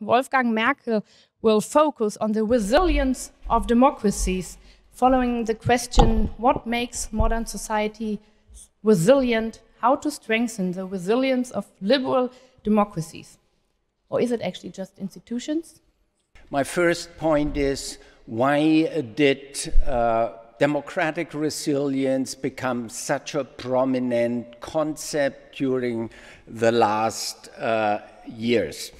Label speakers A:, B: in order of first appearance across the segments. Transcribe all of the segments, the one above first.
A: Wolfgang Merkel will focus on the resilience of democracies, following the question what makes modern society resilient, how to strengthen the resilience of liberal democracies. Or is it actually just institutions?
B: My first point is why did uh, democratic resilience become such a prominent concept during the last uh, years?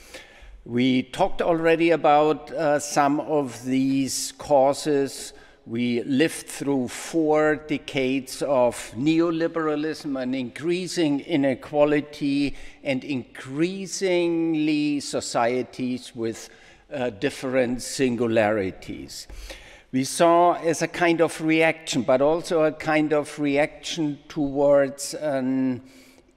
B: We talked already about uh, some of these causes. We lived through four decades of neoliberalism and increasing inequality and increasingly societies with uh, different singularities. We saw as a kind of reaction, but also a kind of reaction towards an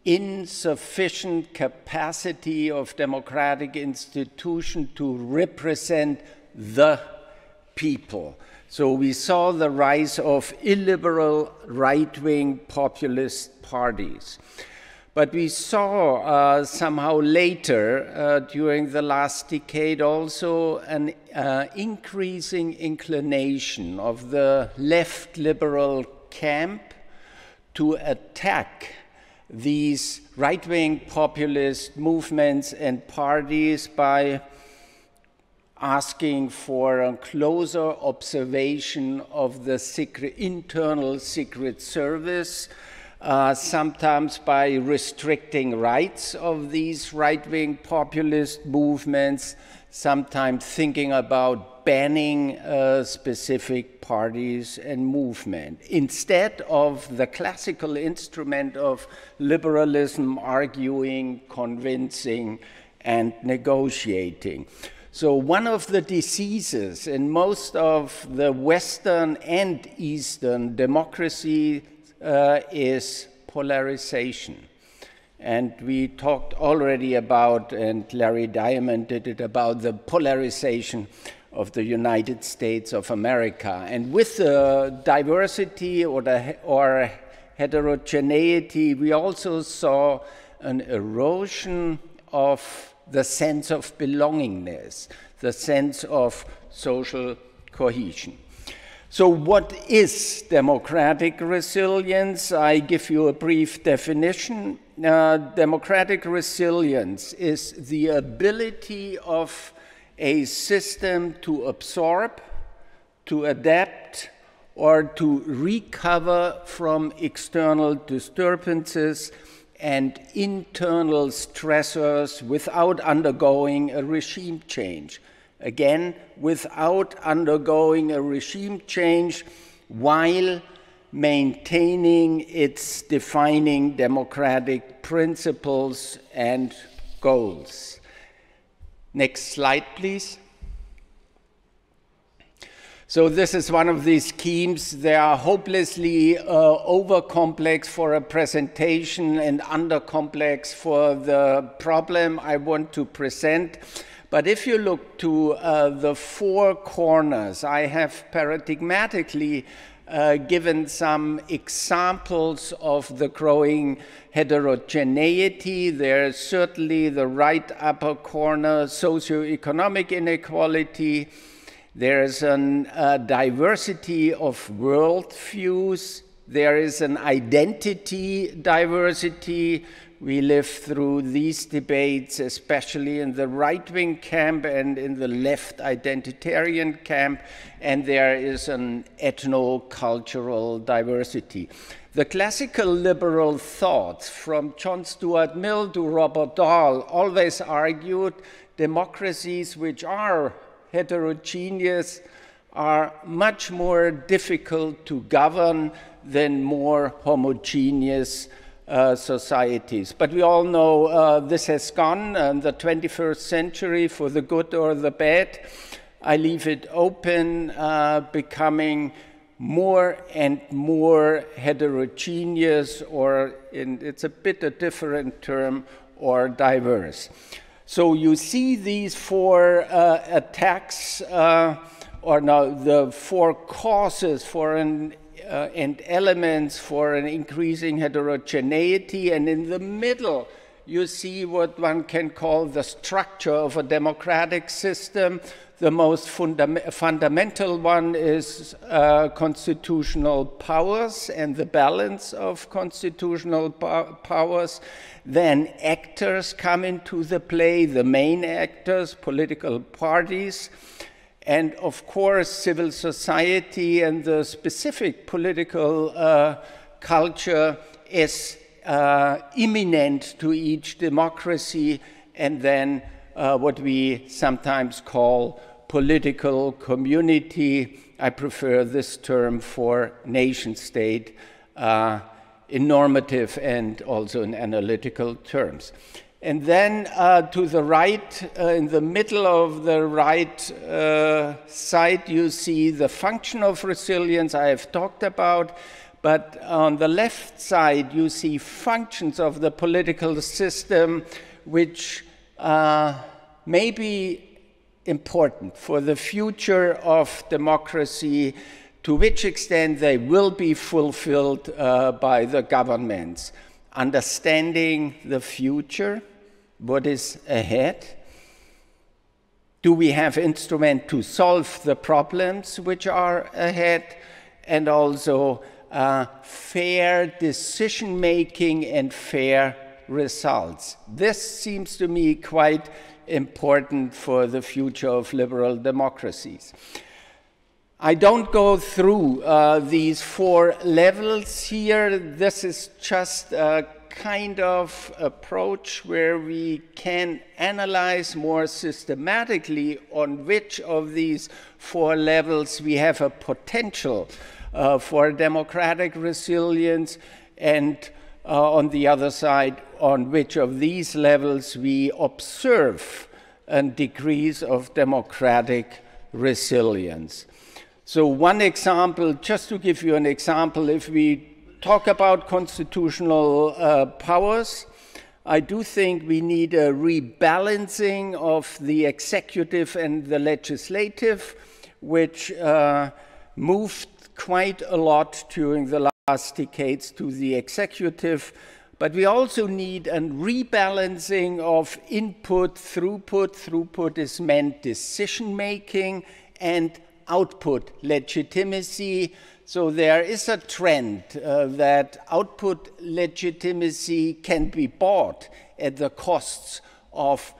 B: insufficient capacity of democratic institution to represent the people. So we saw the rise of illiberal right-wing populist parties. But we saw uh, somehow later, uh, during the last decade, also an uh, increasing inclination of the left liberal camp to attack these right wing populist movements and parties by asking for a closer observation of the secret, internal secret service, uh, sometimes by restricting rights of these right wing populist movements, sometimes thinking about banning uh, specific parties and movement instead of the classical instrument of liberalism arguing, convincing, and negotiating. So, one of the diseases in most of the Western and Eastern democracy uh, is polarization. And we talked already about, and Larry Diamond did it, about the polarization of the United States of America. And with the diversity or, the, or heterogeneity, we also saw an erosion of the sense of belongingness, the sense of social cohesion. So, what is democratic resilience? I give you a brief definition. Uh, democratic resilience is the ability of a system to absorb, to adapt, or to recover from external disturbances and internal stressors without undergoing a regime change. Again, without undergoing a regime change while maintaining its defining democratic principles and goals. Next slide, please. So this is one of these schemes. They are hopelessly uh, over-complex for a presentation and under-complex for the problem I want to present. But if you look to uh, the four corners, I have paradigmatically uh, given some examples of the growing heterogeneity. There's certainly the right upper corner, socioeconomic inequality. There's a uh, diversity of worldviews. There is an identity diversity we live through these debates, especially in the right wing camp and in the left identitarian camp, and there is an ethno cultural diversity. The classical liberal thought, from John Stuart Mill to Robert Dahl, always argued democracies which are heterogeneous are much more difficult to govern than more homogeneous uh, societies. But we all know uh, this has gone in the 21st century for the good or the bad. I leave it open, uh, becoming more and more heterogeneous, or in, it's a bit a different term, or diverse. So you see these four uh, attacks, uh, or no, the four causes for an uh, and elements for an increasing heterogeneity. And in the middle, you see what one can call the structure of a democratic system. The most funda fundamental one is uh, constitutional powers and the balance of constitutional po powers. Then actors come into the play, the main actors, political parties, and of course, civil society and the specific political uh, culture is uh, imminent to each democracy, and then uh, what we sometimes call political community. I prefer this term for nation state uh, in normative and also in analytical terms. And then uh, to the right, uh, in the middle of the right uh, side, you see the function of resilience I have talked about. But on the left side, you see functions of the political system which uh, may be important for the future of democracy, to which extent they will be fulfilled uh, by the governments. Understanding the future, what is ahead. Do we have instruments to solve the problems which are ahead? And also uh, fair decision making and fair results. This seems to me quite important for the future of liberal democracies. I don't go through uh, these four levels here. This is just a kind of approach where we can analyze more systematically on which of these four levels we have a potential uh, for democratic resilience and uh, on the other side on which of these levels we observe a decrease of democratic resilience. So one example, just to give you an example, if we talk about constitutional uh, powers, I do think we need a rebalancing of the executive and the legislative, which uh, moved quite a lot during the last decades to the executive, but we also need a rebalancing of input, throughput. Throughput is meant decision making and output legitimacy. So there is a trend uh, that output legitimacy can be bought at the costs of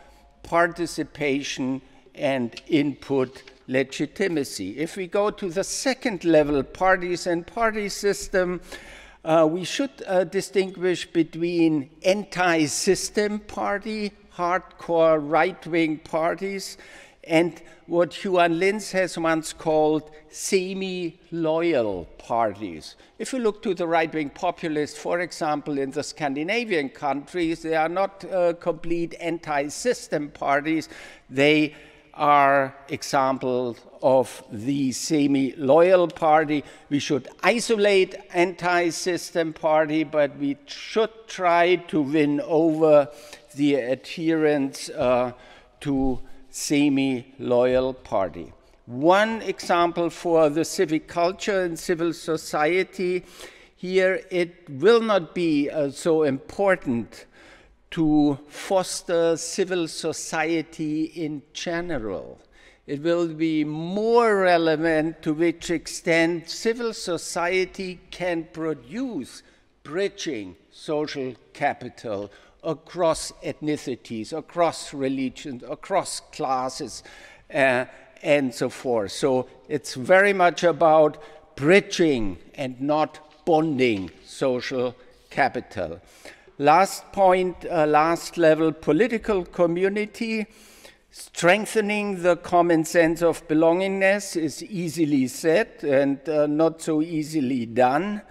B: participation and input legitimacy. If we go to the second level, parties and party system, uh, we should uh, distinguish between anti-system party, hardcore right-wing parties, and what Juan Linz has once called semi-loyal parties. If you look to the right-wing populists, for example, in the Scandinavian countries, they are not uh, complete anti-system parties. They are examples of the semi-loyal party. We should isolate anti-system party, but we should try to win over the adherents uh, to semi-loyal party. One example for the civic culture and civil society, here it will not be uh, so important to foster civil society in general. It will be more relevant to which extent civil society can produce bridging social capital across ethnicities, across religions, across classes, uh, and so forth. So it's very much about bridging and not bonding social capital. Last point, uh, last level, political community. Strengthening the common sense of belongingness is easily said and uh, not so easily done.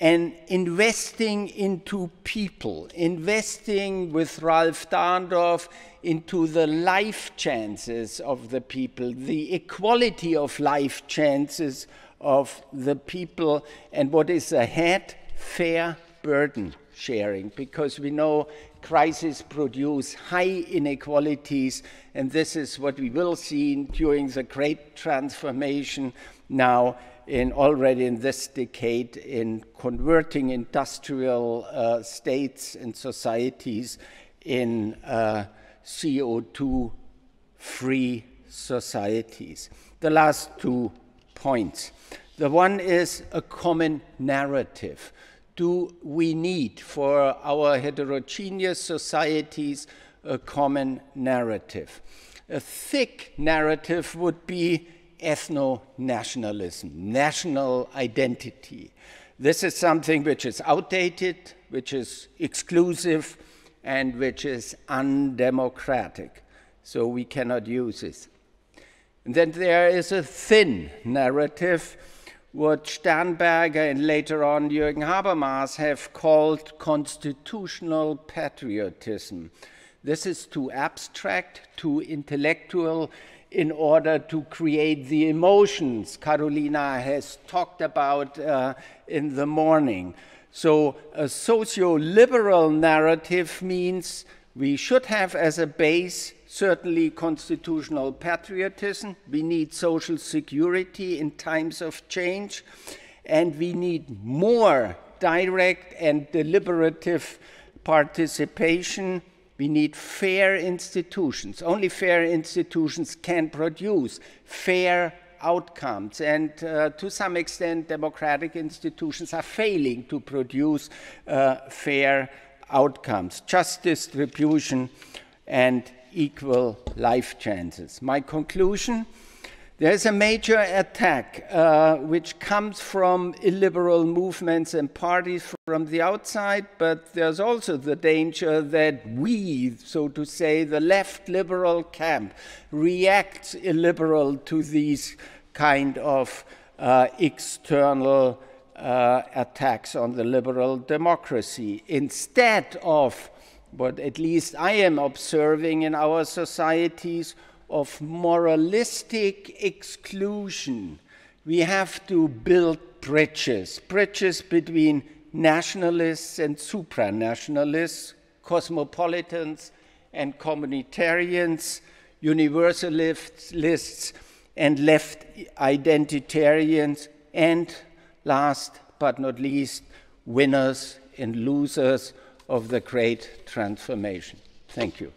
B: And investing into people, investing with Ralph Dahrendorf into the life chances of the people, the equality of life chances of the people, and what is ahead, fair burden sharing because we know crises produce high inequalities, and this is what we will see during the great transformation now in already in this decade in converting industrial uh, states and societies in uh, CO2 free societies. The last two points. The one is a common narrative. Do we need for our heterogeneous societies a common narrative? A thick narrative would be ethno nationalism, national identity. This is something which is outdated, which is exclusive, and which is undemocratic. So we cannot use it. And then there is a thin narrative, what Sternberger and later on Jürgen Habermas have called constitutional patriotism. This is too abstract, too intellectual in order to create the emotions Carolina has talked about uh, in the morning. So, a socio liberal narrative means we should have as a base certainly constitutional patriotism, we need social security in times of change, and we need more direct and deliberative participation. We need fair institutions. Only fair institutions can produce fair outcomes. And uh, to some extent, democratic institutions are failing to produce uh, fair outcomes, just distribution, and equal life chances. My conclusion there's a major attack uh, which comes from illiberal movements and parties from the outside, but there's also the danger that we, so to say, the left liberal camp, reacts illiberal to these kind of uh, external uh, attacks on the liberal democracy. Instead of what at least I am observing in our societies of moralistic exclusion. We have to build bridges, bridges between nationalists and supranationalists, cosmopolitans and communitarians, universalists and left identitarians, and last but not least, winners and losers of the great transformation. Thank you.